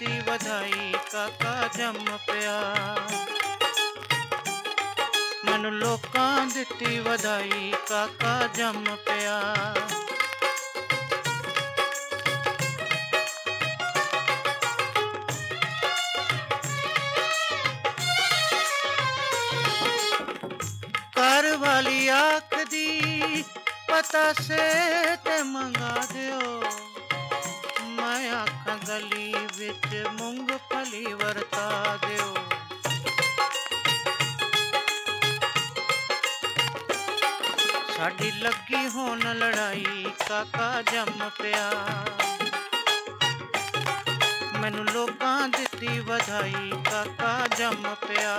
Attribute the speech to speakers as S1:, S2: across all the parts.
S1: ਦਿੱਤੀ ਵਧਾਈ ਕਾਕਾ ਜੰਮ ਪਿਆ ਮੈਨੂੰ ਲੋਕਾਂ ਦਿੱਤੀ ਵਧਾਈ ਕਾਕਾ ਜੰਮ ਪਿਆ ਘਰ ਵਾਲੀ ਆਖਦੀ ਪਤਾ ਸੇ ਤੇ ਮੰਗਾ ਦਿਓ ਵਿੱਚ ਮੂੰਗਫਲੀ ਵਰਤਾ ਦਿਓ ਸਾਡੀ ਲੱਗੀ ਹੁਣ ਲੜਾਈ ਕਾਕਾ ਜੰਮ ਪਿਆ ਮੈਨੂੰ ਲੋਕਾਂ ਦਿੱਤੀ ਵਧਾਈ ਕਾਕਾ ਜੰਮ ਪਿਆ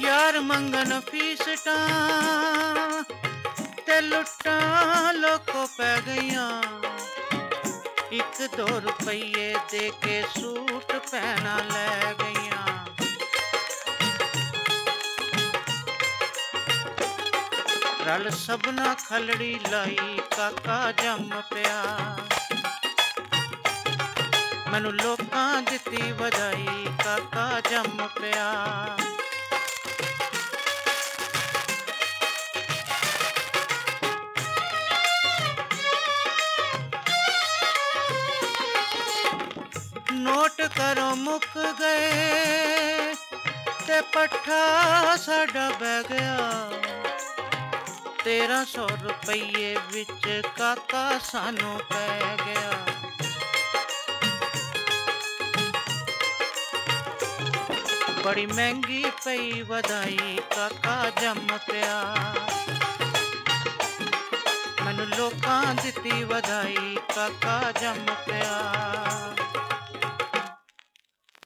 S1: ਯਾਰ ਮੰਗਨ ਫੀਸਟਾਂ ਤੇ ਲੁੱਟਾਂ ਲੋਕੋ ਪੈ ਗਈਆਂ ਇੱਕ ਦੋ ਰੁਪਈਏ ਦੇ ਕੇ ਸੂਟ ਪਹਿਨਾ ਲੈ ਗਈਆਂ ਰਲ ਸਭਨਾ ਖਲੜੀ ਲਾਈ ਕਾਕਾ ਜੰਮ ਪਿਆ ਮੈਨੂੰ ਲੋਕਾਂ ਦਿੱਤੀ ਵਧਾਈ ਕਾਕਾ ਜੰਮ ਪਿਆ ਨੋਟ ਕਰੋ ਮੁੱਕ ਗਏ ਤੇ ਪੱਠਾ ਸਾਡਾ ਬਹਿ ਗਿਆ 1300 ਰੁਪਏ ਵਿੱਚ ਕਾਕਾ ਸਾਨੂੰ ਪੈ ਗਿਆ ਬੜੀ ਮਹਿੰਗੀ ਪਈ ਵਧਾਈ ਕਾਕਾ ਜੰਮ ਪਿਆ ਮੈਨੂੰ ਲੋਕਾਂ ਦਿੱਤੀ ਵਧਾਈ ਕਾਕਾ ਜੰਮ ਪਿਆ